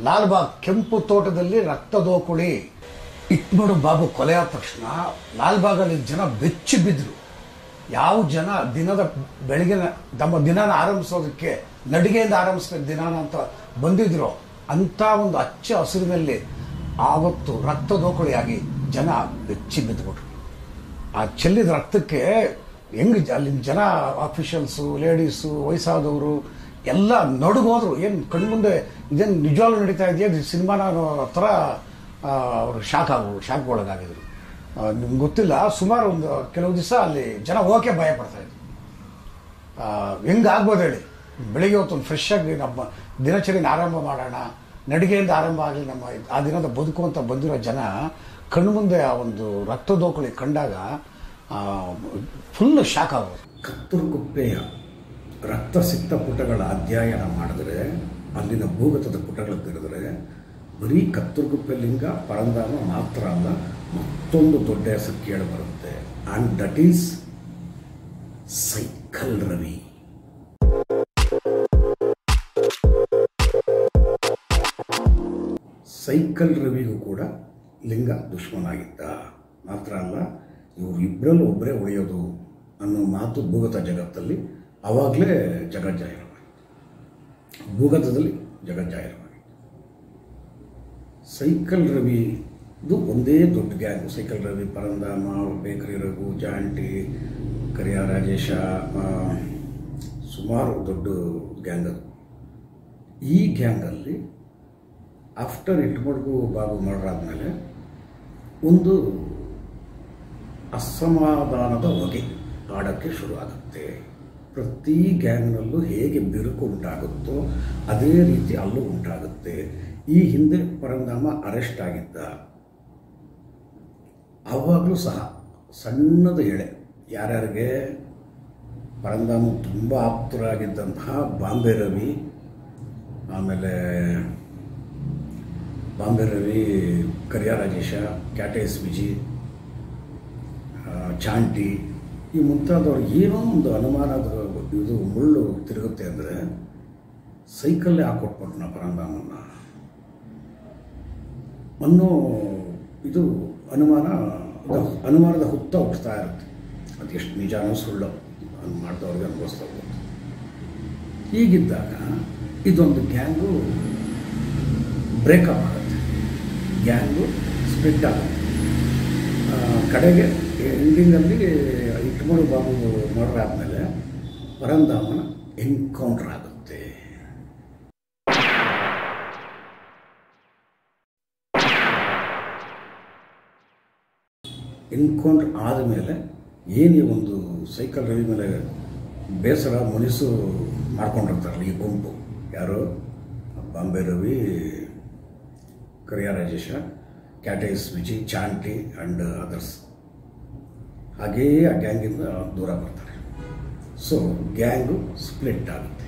ಲಾಲ್ಬಾಗ್ ಕೆಂಪು ತೋಟದಲ್ಲಿ ರಕ್ತದೋಕುಳಿ. ಇಟ್ಮಾಡೋ ಬಾಬು, ಕೊಲೆ ಆದ ತಕ್ಷಣ ಲಾಲ್ಬಾಗಲ್ಲಿ ಜನ ಬೆಚ್ಚಿ ಬಿದ್ದರು ಯಾವ ಜನ ದಿನದ ಬೆಳಗಿನ ತಮ್ಮ ದಿನಾನ ಆರಂಭಿಸೋದಕ್ಕೆ ನಡಿಗೆಯಿಂದ ಆರಂಭಿಸ್ಬೇಕು ದಿನಾನ ಅಂತ ಬಂದಿದ್ರು. ಅಂಥ ಒಂದು ಅಚ್ಚ ಹಸಿರಿನಲ್ಲಿ ಆವತ್ತು ರಕ್ತದೋಕಳಿಯಾಗಿ ಜನ ಬೆಚ್ಚಿ ಬಿದ್ದುಬಿಟ್ರು ಆ ಚೆಲ್ಲಿದ ರಕ್ತಕ್ಕೆ ಹೆಂಗ್ ಅಲ್ಲಿನ ಜನ ಆಫೀಷಿಯಲ್ಸು, ಲೇಡೀಸು, ವಯಸ್ಸಾದವರು ಎಲ್ಲ ನಡುಗೋದ್ರು. ಏನು ಕಣ್ಮುಂದೆ ಇದೇನು ನಿಜವಾಗ್ಲೂ ನಡೀತಾ ಇದೆಯಾ? ಇದು ಸಿನಿಮಾನ ಥರ ಅವರು ಶಾಕ್ ಆಗೋರು ಶಾಕ್ ಒಳಗಾಗಿದ್ರು ನಿಮ್ಗೆ ಗೊತ್ತಿಲ್ಲ, ಸುಮಾರು ಒಂದು ಕೆಲವು ದಿವಸ ಅಲ್ಲಿ ಜನ ಹೋಗಕ್ಕೆ ಭಯ ಪಡ್ತಾ ಇದ್ರು. ಹೆಂಗೆ ಆಗ್ಬೋದು ಹೇಳಿ? ಬೆಳಿಗ್ಗೆ ಹೊತ್ತು ಒಂದು ಫ್ರೆಶ್ ಆಗಿ ನಮ್ಮ ದಿನಚರಿನ ಆರಂಭ ಮಾಡೋಣ, ನಡಿಗೆಯಿಂದ ಆರಂಭ ಆಗಲಿ ನಮ್ಮ ಆ ದಿನದ ಬದುಕು ಅಂತ ಬಂದಿರೋ ಜನ ಕಣ್ಮುಂದೆ ಆ ಒಂದು ರಕ್ತದೋಕಳಿ ಕಂಡಾಗ ಫುಲ್ ಶಾಕ್ ಆಗೋದು. ಕತ್ತುರ್ಗುಪ್ಪೆಯ ರಕ್ತಸಿಕ್ತ ಪುಟಗಳ ಅಧ್ಯಯನ ಮಾಡಿದ್ರೆ, ಅಲ್ಲಿನ ಭೂಗತದ ಪುಟಗಳು ತೆರೆದರೆ ಬರೀ ಕತ್ತುರ್ಗುಪ್ಪೆ ಲಿಂಗ, ಪರಂಧಾಮ ಮಾತ್ರ ಅಲ್ಲ, ಮತ್ತೊಂದು ದೊಡ್ಡ ಹೆಸರು ಕೇಳಿ ಬರುತ್ತೆ. And that is cycle Ravi. Cycle ರವಿಗೂ ಕೂಡ ಲಿಂಗ ದುಶ್ಮನಾಗಿದ್ದ. ಮಾತ್ರ ಅಲ್ಲ, ಇವರು ಇಬ್ಬರಲ್ಲೂ ಒಬ್ಬರೇ ಉಳಿಯೋದು ಅನ್ನೋ ಮಾತು ಭೂಗತ ಜಗತ್ತಲ್ಲಿ ಆವಾಗಲೇ ಜಗಜ್ಜಾಹಿರವಾಯಿತು ಭೂಗತದಲ್ಲಿ ಜಗಜ್ಜಾಹಿರವಾಯಿತು ಸೈಕಲ್ ರವಿ, ಇದು ಒಂದೇ ದೊಡ್ಡ gang. Cycle Ravi Paramdhama Bakery Raghu, Jonty, Kariya, Rajesh ಸುಮಾರು ದೊಡ್ಡ ಗ್ಯಾಂಗ್ ಅದು. ಈ ಗ್ಯಾಂಗಲ್ಲಿ ಆಫ್ಟರ್ ಇಟ್ಮಡ್ಗು ಬಾಬು ಮರ್ಡರ್ ಆದಮೇಲೆ ಒಂದು ಅಸಮಾಧಾನದ ಹೊಗೆ ಆಡೋಕ್ಕೆ ಶುರು ಆಗುತ್ತೆ. ಪ್ರತಿ ಗ್ಯಾಂಗ್ನಲ್ಲೂ ಹೇಗೆ ಬಿರುಕು ಉಂಟಾಗುತ್ತೋ ಅದೇ ರೀತಿ ಅಲ್ಲೂ ಉಂಟಾಗುತ್ತೆ. ಈ ಹಿಂದೆ ಪರಂಧಾಮ ಅರೆಸ್ಟ್ ಆಗಿದ್ದ, ಆವಾಗಲೂ ಸಹ ಸಣ್ಣದ ಎಳೆ, ಯಾರ್ಯಾರಿಗೆ? ಪರಂಧಾಮ ತುಂಬ ಆಪ್ತರಾಗಿದ್ದಂತಹ ಬಾಂಬೆ ರವಿ, ಆಮೇಲೆ ಬಾಂಬೆ ರವಿ, ಕರಿಯ ರಾಜೇಶ, ಕ್ಯಾಟೇಸ್ ವಿಜಿ ಚಾಂಟಿ, ಈ ಮುಂತಾದವ್ರು ಏನೋ ಒಂದು ಅನುಮಾನದ ಇದು ಮುಳ್ಳು ತಿರುಗುತ್ತೆ ಅಂದರೆ ಸೈಕಲ್ಲೇ ಹಾಕೊಟ್ಬಿಟ್ನ ಪರಂಧಾಮನ್ನ. ಅನ್ನೋ ಇದು ಅನುಮಾನ ಅನುಮಾನದ ಹುತ್ತ ಹೋಗ್ತಾ ಇರುತ್ತೆ. ಅದು ಎಷ್ಟು ನಿಜಾನೋ ಸುಳ್ಳು. ಅದು ಮಾಡಿದವ್ರಿಗೆ ಅನುಭವಿಸ್ತಾ ಹೋಗುತ್ತೆ ಹೀಗಿದ್ದಾಗ ಇದೊಂದು ಗ್ಯಾಂಗು ಬ್ರೇಕಪ್ ಆಗುತ್ತೆ. ಗ್ಯಾಂಗು ಸ್ಪ್ಲಿಟ್ ಆಗುತ್ತೆ. ಕಡೆಗೆ ಎಂಡಿಂಗಲ್ಲಿ ಇಟ್ಮೂರು ಬಾಬು ಮರ್ಡರ್ ಆದಮೇಲೆ ಪರಂಧಾಮನ ಎನ್ಕೌಂಟ್ರ್ ಆಗುತ್ತೆ. ಎನ್ಕೌಂಟರ್ ಆದಮೇಲೆ ಏನು ಒಂದು ಸೈಕಲ್ ರವಿ ಮೇಲೆ ಬೇಸರ ಮುನಿಸು ಮಾಡ್ಕೊಂಡಿರ್ತಾರಲ್ಲ ಈ ಗುಂಪು. ಯಾರು? ಬಾಂಬೆ ರವಿ, ಕರಿಯ ರಾಜೇಶ, ಕ್ಯಾಟೇಸ್ ವಿಜಿ, ಚಾಂಟಿ ಆ್ಯಂಡ್ ಅದರ್ಸ್. ಹಾಗೆಯೇ ಆ ಗ್ಯಾಂಗಿಂದ ದೂರ ಬರ್ತಾರೆ. ಸೊ ಗ್ಯಾಂಗು ಸ್ಪ್ಲಿಟ್ ಆಗುತ್ತೆ.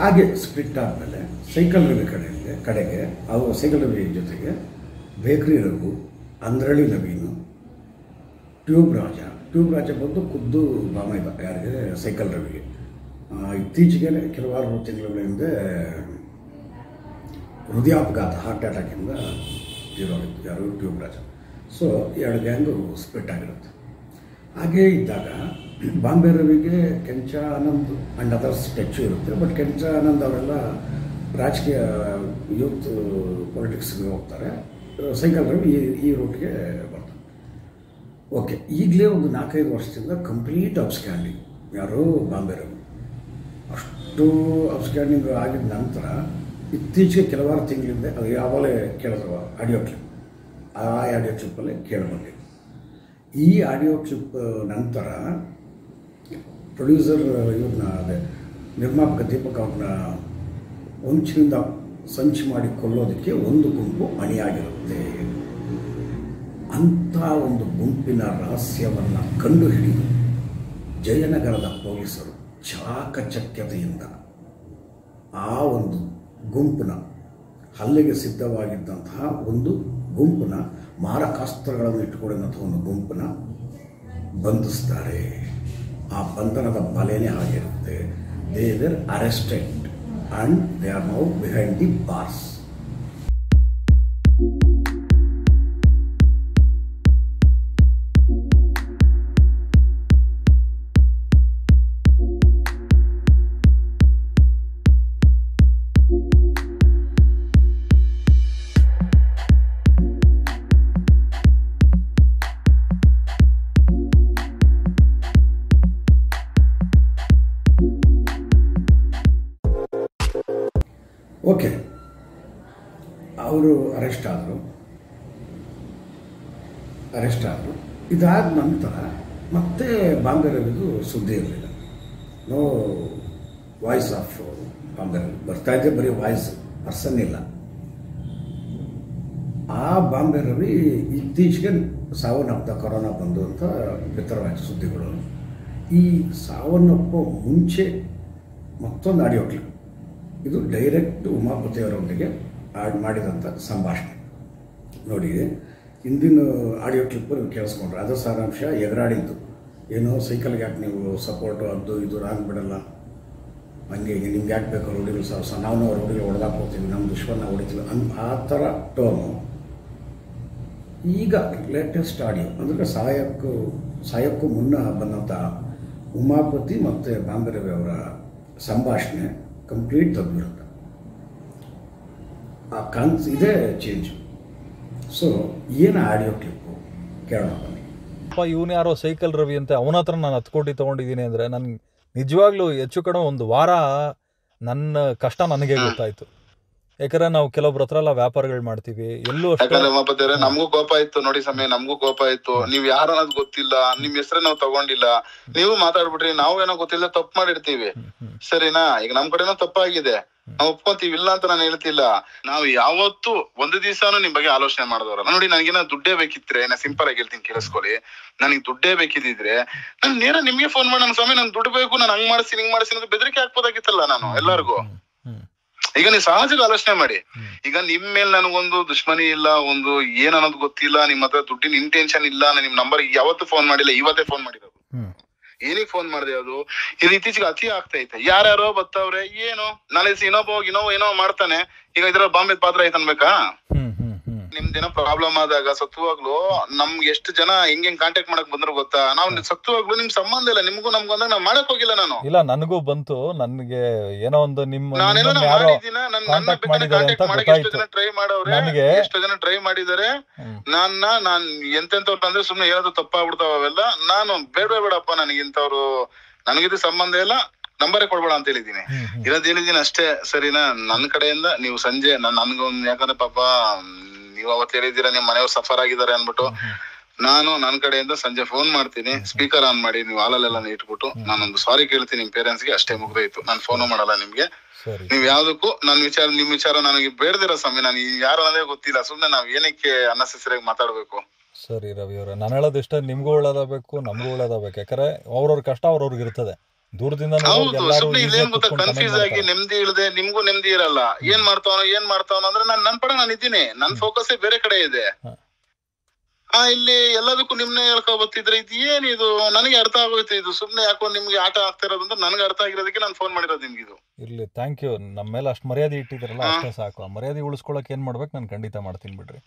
ಹಾಗೆ ಸ್ಪ್ಲಿಟ್ ಆದಮೇಲೆ ಸೈಕಲ್ ರವಿ ಕಡೆಗೆ ಕಡೆಗೆ ಅವು ಸೈಕಲ್ ರವಿ ಜೊತೆಗೆ Bakery Raghu Andrahalli Naveen, Tube Raja. Tube Raja ಬಂದು ಖುದ್ದು ಬಾಮೈದ ಯಾರಿಗೆ? ಸೈಕಲ್ ರವಿಗೆ. ಇತ್ತೀಚೆಗೆ ಕೆಲವಾರು ತಿಂಗಳ ಹಿಂದೆ ಹೃದಯಾಪಘಾತ ಹಾರ್ಟ್ ಅಟ್ಯಾಕಿಂದ ತೀರೋಗಿತ್ತು ಯಾರು? ಟ್ಯೂಬ್ ರಾಜ. ಸೊ ಎರಡು ಗ್ಯಾಂಗು ಸ್ಪ್ಲಿಟ್ ಆಗಿರುತ್ತೆ. ಹಾಗೇ ಇದ್ದಾಗ Bombay ರವಿಗೆ Kencha Anand and others statue ಇರುತ್ತೆ ಬಟ್ ಕೆಂಚ ಆನಂದ್ ಅವರೆಲ್ಲ ರಾಜಕೀಯ ಯೂತ್ ಪೊಲಿಟಿಕ್ಸ್ಗೆ ಹೋಗ್ತಾರೆ. ಸೈಕಲ್ ರವಿ ಈ ಈ ರೂಟ್ಗೆ ಬರ್ತಾರೆ ಓಕೆ ಈಗಲೇ ಒಂದು ನಾಲ್ಕೈದು ವರ್ಷದಿಂದ ಕಂಪ್ಲೀಟ್ ಅಬ್ಸ್ಕ್ಯಾಂಡಿಂಗ್ ಯಾರು ಬಾಂಬೆ ರವಿ ಅಷ್ಟು ಅಬ್ಸ್ಕ್ಯಾಂಡಿಂಗ್ ಆಗಿದ ನಂತರ ಇತ್ತೀಚೆಗೆ ಕೆಲವಾರು ತಿಂಗಳಿಂದ ಅದು ಯಾವಾಗಲೇ ಕೇಳಿದ್ರು ಆಡಿಯೋ ಕ್ಲಿಪ್ ಆ ಆಡಿಯೋ ಕ್ಲಿಪ್ಪಲ್ಲಿ ಕೇಳಿಬಂದಿದೆ ಈ ಆಡಿಯೋ ಕ್ಲಿಪ್ ನಂತರ ಪ್ರೊಡ್ಯೂಸರ್ ಇವ್ರನ್ನ ಅದೇ ನಿರ್ಮಾಪಕ ದೀಪಕ್ ಅವ್ರನ್ನ ಹೊಂಚಿನಿಂದ ಸಂಚು ಮಾಡಿ ಕೊಲ್ಲೋದಕ್ಕೆ ಒಂದು ಗುಂಪು ಅಣಿಯಾಗಿರುತ್ತೆ. ಅಂಥ ಒಂದು ಗುಂಪಿನ ರಹಸ್ಯವನ್ನು ಕಂಡುಹಿಡಿದು ಜಯನಗರದ ಪೊಲೀಸರು ಚಾಕಚಕ್ಯತೆಯಿಂದ ಆ ಒಂದು ಗುಂಪಿನ ಹಲ್ಲೆಗೆ ಸಿದ್ಧವಾಗಿದ್ದಂತಹ ಒಂದು ಗುಂಪಿನ ಮಾರಕಾಸ್ತ್ರಗಳನ್ನು ಇಟ್ಟುಕೊಂಡಂತಹ ಒಂದು ಗುಂಪನ್ನ ಬಂಧಿಸ್ತಾರೆ. ಆ ಬಂಧನದ ಬಲೆನೇ ಆಗಿರುತ್ತೆ they were arrested and they are now behind the bars okay. ಅವರು ಅರೆಸ್ಟ್ ಆದರು. ಅರೆಸ್ಟ್ ಆದರು. ಇದಾದ ನಂತರ ಮತ್ತೆ ಬಾಂಬೆ ರವಿದು ಸುದ್ದಿ ಇರಲಿಲ್ಲ. No voice of Bombay Ravi ಬರ್ತಾ ಇದ್ದೆ ಬರೀ ವಾಯ್ಸ್ ಪರ್ಸನ್ ಇಲ್ಲ. ಆ ಬಾಂಬೆ ರವಿ ಇತ್ತೀಚೆಗೆ ಸಾವನ್ನಪ್ಪ ಕೊರೋನಾ ಬಂದು ಅಂತ ಬಿತ್ತರವಾಯಿತು ಸುದ್ದಿಗಳು. ಈ ಸಾವನ್ನಪ್ಪ ಮುಂಚೆ ಮತ್ತೊಂದು ಆಡಿಯೋ ಕ್ಲಿಪ್ ಇದು ಡೈರೆಕ್ಟ್ ಉಮಾಪತಿಯವರೊಂದಿಗೆ ಆಡ್ ಮಾಡಿದಂಥ ಸಂಭಾಷಣೆ. ನೋಡಿ, ಹಿಂದಿನ ಆಡಿಯೋ ಕ್ಲಿಪ್ಪು ನೀವು ಕೇಳಿಸ್ಕೊಂಡ್ರೆ ಅದರ ಸಾರಾಂಶ ಎಗರಾಡಿದ್ದು. ಏನೋ ಸೈಕಲ್ಗೆ ಯಾಕೆ ನೀವು ಸಪೋರ್ಟು, ಅದು ಇದು ರಾಂಗ್ ಬಿಡಲ್ಲ. ಹಂಗೆ ಹೀಗೆ ನಿಮ್ಗೆ ಯಾಕೆ ಬೇಕು ಸಹ ಸಹ ನಾವು ಅವ್ರ ಹುಡುಗಿ ಹೊಡೆದಾಕ್ ಹೋಗ್ತೀವಿ ನಮ್ಮ ದುಶ್ಮನ್ನ ಹೊಡಿತೀವಿ ಅನ್, ಆ ಥರ ಟೋನು. ಈಗ ಲೇಟೆಸ್ಟ್ ಆಡಿಯೋ, ಅಂದರೆ ಸಾಯಕ್ಕೂ ಸಹಾಯಕ್ಕೂ ಮುನ್ನ ಬಂದಂಥ ಉಮಾಪತಿ ಮತ್ತು ಬಾಂಬೆ ರವಿ ಅವರ ಸಂಭಾಷಣೆ ಕಂಪ್ಲೀಟ್ ತಗ್ಬಿಡುತ್ತೆ ಆ ಕಾನ್ಸ್ ಇದೇ ಚೇಂಜ್ ಸೊ ಏನು ಆಡಿಯೋ ಕ್ಲಿಪ್ಪು ಕೇಳೋಣ. ಬನ್ನಿ ಅಪ್ಪ, ಇವನು ಯಾರೋ ಸೈಕಲ್ ರವಿ ಅಂತ, ಅವನ ಹತ್ರ ನಾನು ಹತ್ತು ಕೋಟಿ ತೊಗೊಂಡಿದ್ದೀನಿ ಅಂದರೆ ನನ್ಗೆ ನಿಜವಾಗ್ಲೂ ಹೆಚ್ಚು ಕಡೆ ಒಂದು ವಾರ ನನ್ನ ಕಷ್ಟ ನನಗೆ ಗೊತ್ತಾಯ್ತು. ಯಾಕಂದ್ರೆ ನಾವು ಕೆಲವೊಬ್ರ ಹತ್ರ ಎಲ್ಲ ವ್ಯಾಪಾರಗಳು ಮಾಡ್ತೀವಿ. ಎಲ್ಲೂ ಅಷ್ಟೇ ಯಾಕಂದ್ರೆ ನಮಗೂ ಕೋಪ ಇತ್ತು ನೋಡಿ ಸಮಯ ನಮಗೂ ಕೋಪ ಇತ್ತು ನೀವ್ ಯಾರು ಅನ್ನೋದು ಗೊತ್ತಿಲ್ಲ ನಿಮ್ ಹೆಸರೇ ನಾವು ತಗೊಂಡಿಲ್ಲ. ನೀವು ಮಾತಾಡ್ಬಿಟ್ರಿ ನಾವು ಏನೋ ಗೊತ್ತಿಲ್ಲ ತಪ್ಪು ಮಾಡಿರ್ತೀವಿ. ಸರಿನಾ? ಈಗ ನಮ್ ಕಡೆನೂ ತಪ್ಪಾಗಿದೆ. ನಾವು ಒಪ್ಕೊಂತೀವಿ ಇಲ್ಲ ಅಂತ ನಾನು ಹೇಳ್ತಿಲ್ಲ. ನಾವು ಯಾವತ್ತು ಒಂದು ದಿವಸಾನು ನಿಮ್ ಬಗ್ಗೆ ಆಲೋಚನೆ ಮಾಡಿದವ್ರ ನೋಡಿ ನನಗೇನ ದುಡ್ಡೇ ಬೇಕಿದ್ರೆ ನಾ ಸಿಂಪಲ್ ಆಗಿ ಹೇಳ್ತೀನಿ ಕೇಳಿಸ್ಕೊಳ್ಳಿ. ನನಗೆ ದುಡ್ಡೇ ಬೇಕಿದ್ರೆ ನಾನು ನೇರ ನಿಮ್ಗೆ ಫೋನ್ ಮಾಡಿ ನನ್ನ ಸ್ವಾಮಿ ನನ್ ದುಡ್ಡು ಬೇಕು ನಾನು ಹಂಗ್ ಮಾಡ್ತೀನಿ ಹಿಂಗ್ ಮಾಡ್ತೀನಿ ಅಂತ ಬೆದರಿಕೆ ಹಾಕ್ಬೋದಾಗಿತ್ತಲ್ಲ ನಾನು ಎಲ್ಲರಿಗೂ. ಈಗ ನೀವು ಸಹಜವಾಗಿ ಆಲೋಚನೆ ಮಾಡಿ. ಈಗ ನಿಮ್ ಮೇಲೆ ನನಗೊಂದು ದುಶ್ಮನಿ ಇಲ್ಲ ಒಂದು ಏನ್ ಅನ್ನೋದು ಗೊತ್ತಿಲ್ಲ ನಿಮ್ ಹತ್ರ ದುಡ್ಡಿನ ಇಂಟೆನ್ಷನ್ ಇಲ್ಲ ನಾನು ನಿಮ್ ನಂಬರ್ ಯಾವತ್ತೂ ಫೋನ್ ಮಾಡಿಲ್ಲ ಇವತ್ತೇ ಫೋನ್ ಮಾಡಿರೋದು. ಏನಿಗ್ ಫೋನ್ ಮಾಡಿದೆ ಅದು? ಇದು ಇತ್ತೀಚೆಗೆ ಅತಿ ಆಗ್ತೈತೆ ಯಾರ್ಯಾರೋ ಬತ್ತವ್ರೆ ಏನು? ನಾಳೆ ಇನ್ನೊಬ್ಬ ಹೋಗಿ ಇನ್ನೋ ಏನೋ ಮಾಡ್ತಾನೆ. ಈಗ ಇದ್ರ ಬಾಂಬೆ ಪಾತ್ರ ಐತೆ ನಿಮ್ದೇನೋ ಪ್ರಾಬ್ಲಮ್ ಆದಾಗ ಸತ್ವಾಗ್ಲು ನಮ್ಗೆ ಎಷ್ಟು ಜನ ಹೆಂಗ್ ಹೆಂಗ್ ಕಾಂಟ್ಯಾಕ್ಟ್ ಮಾಡಕ್ ಬಂದ್ರು ಗೊತ್ತಾ? ನಾವು ಸತ್ವಾಗ್ಲು ನಿಮ್ ಸಂಬಂಧ ಇಲ್ಲ ನಿಮ್ಗೂ ನಮ್ಗೂ ಅಂದಾಗ ನಾವ್ ಮಾಡಕ್ ಹೋಗಿಲ್ಲ ನಾನು. ಇಲ್ಲ ನನಗೂ ಬಂತು. ನನ್ಗೆ ಏನೋ ಒಂದು ನಿಮ್ಮ ಮಾಡಿದೀನ ನನ್ ನನ್ನ ಬೇಕಾದ್ರೆ ಕಾಂಟ್ಯಾಕ್ಟ್ ಮಾಡಕ್ಕೆ ಎಷ್ಟು ಜನ ಟ್ರೈ ಮಾಡವ್ರೆ ಎಷ್ಟು ಜನ ಟ್ರೈ ಮಾಡಿದಾರೆ. ನನ್ನ ನಾನ್ ಎಂತೆಂತವ್ರು ಅಂದ್ರೆ ಸುಮ್ನೆ ಏನಾದ್ರು ತಪ್ಪಾಗ್ಬಿಡ್ತಾವ ಅವೆಲ್ಲ. ನಾನು ಬೇಡ ಬೇಡಪ್ಪ ನನಗೆ ಇಂಥವ್ರು ನನಗಿದು ಸಂಬಂಧ ಇಲ್ಲ ನಂಬರೇ ಕೊಡ್ಬೇಡ ಅಂತ ಹೇಳಿದೀನಿ. ಇರೋದ್ ಹೇಳಿದೀನಿ ಅಷ್ಟೇ ಸರಿನಾ? ನನ್ನ ಕಡೆಯಿಂದ ನೀವು ಸಂಜೆ ನನ್ ನನ್ಗೊಂದ್ ಯಾಕಂದ್ರೆ ಪಾಪ ನೀವು ಅವತ್ತು ಹೇಳಿದೀರ ನಿಮ್ಮ ಮನೆಯವ್ರು ಸಫರ್ ಆಗಿದ್ದಾರೆ ಅನ್ಬಿಟ್ಟು ನಾನು ನನ್ನ ಕಡೆಯಿಂದ ಸಂಜೆ ಫೋನ್ ಮಾಡ್ತೀನಿ. ಸ್ಪೀಕರ್ ಆನ್ ಮಾಡಿ ನೀವು ಹಾಲಲ್ಲೆಲ್ಲ ಇಟ್ಬಿಟ್ಟು ನಾನೊಂದು ಸಾರಿ ಕೇಳ್ತೀನಿ ನಿಮ್ ಪೇರೆಂಟ್ಸ್ಗೆ ಅಷ್ಟೇ ಮುಗ್ದೋಯ್ತು. ನಾನು ಫೋನು ಮಾಡಲ್ಲ ನಿಮ್ಗೆ. ನೀವ್ ಯಾವ್ದಕ್ಕೂ ನನ್ ವಿಚಾರ ನಿಮ್ ವಿಚಾರ ನನಗೆ ಬೇಡದಿರೋ ಸಮಯ ನಾನು ಯಾರು ಅನ್ನೋದೇ ಗೊತ್ತಿಲ್ಲ. ಸುಮ್ನೆ ನಾವ್ ಏನಕ್ಕೆ ಅನ್ನೆಸೆಸರಿಯಾಗಿ ಮಾತಾಡ್ಬೇಕು? ಸರಿ ರವಿ ಅವರ ನಾನು ಹೇಳೋದು ಇಷ್ಟ ನಿಮ್ಗೂ ಒಳ್ಳೇದಾಗಬೇಕು ನಮಗೂ ಒಳ್ಳೇದಾಗಬೇಕು. ಯಾಕಂದ್ರೆ ಅವ್ರವ್ರ ಕಷ್ಟ ಅವ್ರವ್ರಿಗೆ ಇರ್ತದೆ. ದೂರದಿಂದ ಹೌದು ಸುಮ್ನೆ ಇಲ್ಲೇನ್ ಗೊತ್ತಾ ಕನ್ಫ್ಯೂಸ್ ಆಗಿ ನೆಮ್ಮದಿ ಇಲ್ಲದೆ ನಿಮ್ಗೂ ನೆಮ್ಮದಿ ಇರಲ್ಲ. ಏನ್ ಮಾಡ್ತಾವನೋ ಏನ್ ಮಾಡ್ತಾವನೋ ಅಂದ್ರೆ ನಾನ್ ನನ್ ಪಡ ನಾನು ಇದ್ದೀನಿ. ನನ್ ಫೋಕಸ್ ಬೇರೆ ಕಡೆ ಇದೆ. ಆ ಇಲ್ಲಿ ಎಲ್ಲದಕ್ಕೂ ನಿಮ್ನೆ ಹೇಳ್ಕೊ ಬರ್ತಿದ್ರೆ ಇದು ಏನಿದು ನನಗೆ ಅರ್ಥ ಆಗೋಯ್ತು ಇದು. ಸುಮ್ನೆ ಯಾಕೋ ನಿಮ್ಗೆ ಆಟ ಆಗ್ತಾ ಇರೋದು ಅಂತ ನನಗೆ ಅರ್ಥ ಆಗಿರೋದಕ್ಕೆ ನಾನು ಫೋನ್ ಮಾಡಿರೋದು ನಿಮ್ಗೆ ಇದು. ಇರ್ಲಿ ಥ್ಯಾಂಕ್ ಯು ನಮ್ಮ ಮೇಲೆ ಅಷ್ಟು ಮರ್ಯಾದೆ ಇಟ್ಟಿದ್ರಲ್ಲ. ಅಷ್ಟೇ ಸಾಕು. ಆ ಮರ್ಯಾದೆ ಉಳಿಸ್ಕೊಳಕ್ ಏನ್ ಮಾಡ್ಬೇಕು ನಾನು ಖಂಡಿತ ಮಾಡ್ತೀನಿ ಬಿಡ್ರಿ.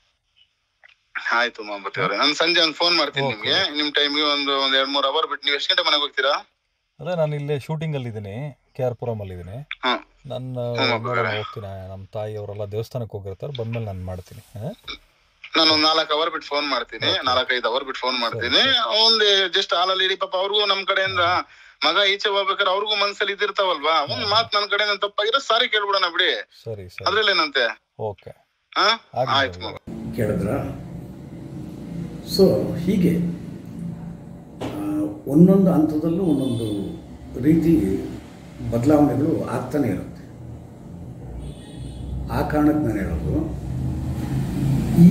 ಆಯ್ತು ಮಾಂಬತಿ ಅವ್ರೆ. ನಾನು ಸಂಜೆ ಒಂದು ಫೋನ್ ಮಾಡ್ತೀನಿ. ನಿಮ್ಗೆ. ನಿಮ್ ಟೈಮ್ಗೆ ಒಂದು ಒಂದ್ ಎರಡ್ ಮೂರ್ ಅವರ್ ಬಿಟ್ಟು. ನೀವು ಎಷ್ಟು ಗಂಟೆ ಮನೆಗೆ ಹೋಗ್ತೀರಾ? ಅದೇ ನಾನು ಇಲ್ಲೇ ಶೂಟಿಂಗ್ ಅಲ್ಲಿ ಇದ್ದೀನಿ ಕೆ ಆರ್ ಪುರಂ ಅಲ್ಲಿ ಇದ್ದೀನಿ ಹ್ಮ್ ನನ್ನ ಹೋಗ್ತೀನಿ ನಮ್ಮ ತಾಯಿ ಅವರೆಲ್ಲ ದೇವಸ್ಥಾನಕ್ಕೆ ಹೋಗಿರ್ತಾರೆ ಬಂದ್ಮೇಲೆ ನಾನು ಮಾಡ್ತೀನಿ ಹಾ? ನಾನು ಒಂದ್ ನಾಲ್ಕು ಅವರ್ ಬಿಟ್ಟು ಫೋನ್ ಮಾಡ್ತೀನಿ. ನಾಲ್ಕೈದು ಅವರ್ ಬಿಟ್ಟು ಫೋನ್ ಮಾಡ್ತೀನಿ. ಒಂದ್ ಜಸ್ಟ್ ಹಾಲಲ್ಲಿ ಇಡಿ ಪಾಪ ಅವ್ರಿಗೂ ನಮ್ ಕಡೆಯಿಂದ ಮಗ ಈಚೆ ಹೋಗ್ಬೇಕಾದ್ರೆ ಅವ್ರಿಗೂ ಮನ್ಸಲ್ಲಿ ಇದಿರ್ತಾವಲ್ವಾ? ಒಂದ್ ಮಾತ್ ನನ್ ಕಡೆಯಿಂದ ತಪ್ಪಾಗಿರೋ ಸಾರಿ ಕೇಳ್ಬಿಡೋಣ ಬಿಡಿ. ಸರಿ ಸರಿ. ಅದ್ರಲ್ಲೇನಂತೆ? ಓಕೆ. ಹಾ? ಆಗ್ಲಿ ಆಯ್ತು. ಮಗ. ಕೇಳಿದ್ರ? ಸೊ ಹೀಗೆ. ಒಂದೊಂದು ಹಂತದಲ್ಲೂ ಒಂದೊಂದು ರೀತಿ ಬದಲಾವಣೆಗಳು ಆಗ್ತಾನೆ ಇರುತ್ತೆ. ಆ ಕಾರಣಕ್ಕೆ ನಾನು ಹೇಳೋದು, ಈ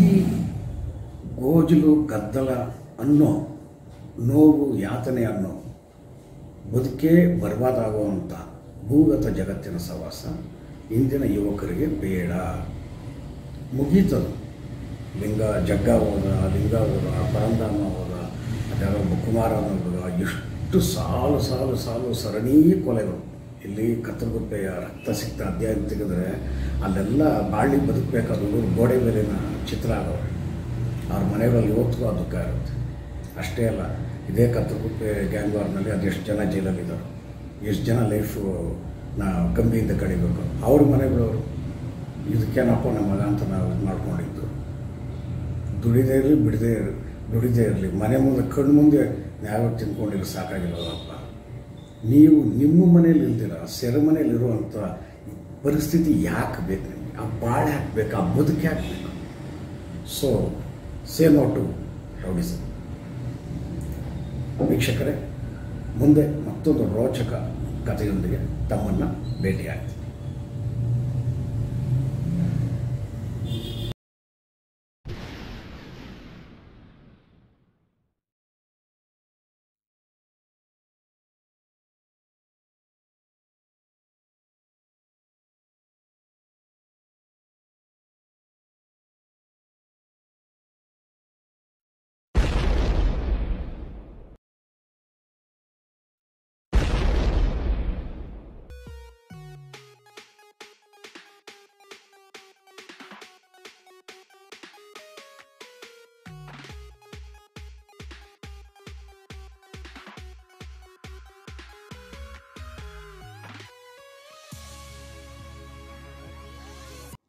ಗೋಜಲು ಗದ್ದಲ ಅನ್ನೋ ನೋವು, ಯಾತನೆ ಅನ್ನೋ ಬದುಕೇ ಬರ್ಬಾದಾಗುವಂಥ ಭೂಗತ ಜಗತ್ತಿನ ಸವಾಸ ಇಂದಿನ ಯುವಕರಿಗೆ ಬೇಡ. ಮುಗೀತದು. ಲಿಂಗ ಜಗ್ಗ ಹೋದ, ಲಿಂಗ ಹೋದ, ಪರಂಧಾಮ ಹೋದ ಮುಕುಮಾರ ಹೋದ ಎಷ್ಟು ಸಾಲು ಸಾಲು ಸಾಲು ಸರಣಿ ಕೊಲೆಗಳು. ಇಲ್ಲಿ ಕತ್ತಲಗುಪ್ಪೆಯ ರಕ್ತ ಸಿಕ್ತ ಅಧ್ಯಾಯ ತೆಗೆದ್ರೆ ಅಲ್ಲೆಲ್ಲ ಬಾಳಿ ಬದುಕಬೇಕಾದ ಗೋಡೆ ಮೇಲಿನ ಚಿತ್ರ ಆಗವೆ ಅವ್ರ ಮನೆಗಳಲ್ಲಿ ಇವತ್ತಿಗೂ ಆ ದುಃಖ ಇರುತ್ತೆ. ಅಷ್ಟೇ ಅಲ್ಲ, ಇದೇ ಕತ್ತಲಗುಪ್ಪೆ ಗ್ಯಾಂಗ್ವಾರ್ನಲ್ಲಿ ಅದೆಷ್ಟು ಜನ ಜೈಲಲ್ಲಿದ್ದಾರೆ. ಎಷ್ಟು ಜನ ಲೈಫು ನಾ ಕಂಬಿಯಿಂದ ಕಡಿಬೇಕು ಅವ್ರ ಮನೆಗಳವರು ಇದಕ್ಕೇನಪ್ಪ ನಮ್ಮ ಮಗ ಅಂತ ನಾವು ಇದು ಮಾಡ್ಕೊಂಡಿದ್ದು ದುಡಿದೇ ಇರಲಿ, ಬಿಡದೇ ಇರಲಿ. ದುಡಿದೇ ಇರಲಿ. ಮನೆ ಮುಂದೆ ಕಣ್ಣು ಮುಂದೆ ಯಾವಾಗ ತಿನ್ಕೊಂಡಿರೋ ಸಾಕಾಗಿಲ್ಲವಪ್ಪ ನೀವು ನಿಮ್ಮ ಮನೇಲಿ ಇಲ್ದಿರ ಸೆರೆಮನೇಲಿ ಇರುವಂಥ ಪರಿಸ್ಥಿತಿ ಯಾಕೆ ಬೇಕು ನಿಮಗೆ? ಆ ಬಾಳೆ ಹಾಕ್ಬೇಕು? ಆ ಬದುಕಿ ಹಾಕ್ಬೇಕು? ಸೊ ಸೇ ನೋಟು ರೌಡಿಸಮ್ ವೀಕ್ಷಕರೇ, ಮುಂದೆ ಮತ್ತೊಂದು ರೋಚಕ ಕಥೆಯೊಂದಿಗೆ ತಮ್ಮನ್ನು ಭೇಟಿಯಾಗ್ತೀನಿ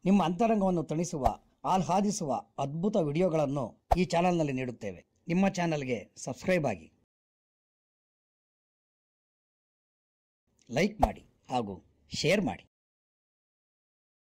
ನಿಮ್ಮ ಅಂತರಂಗವನ್ನು ತಣಿಸುವ, ಆಹ್ಲಾದಿಸುವ ಅದ್ಭುತ ವಿಡಿಯೋಗಳನ್ನು ಈ ಚಾನೆಲ್ನಲ್ಲಿ ನೀಡುತ್ತೇವೆ. ನಿಮ್ಮ ಚಾನೆಲ್ಗೆ ಸಬ್ಸ್ಕ್ರೈಬ್ ಆಗಿ. ಲೈಕ್ ಮಾಡಿ ಹಾಗೂ ಶೇರ್ ಮಾಡಿ.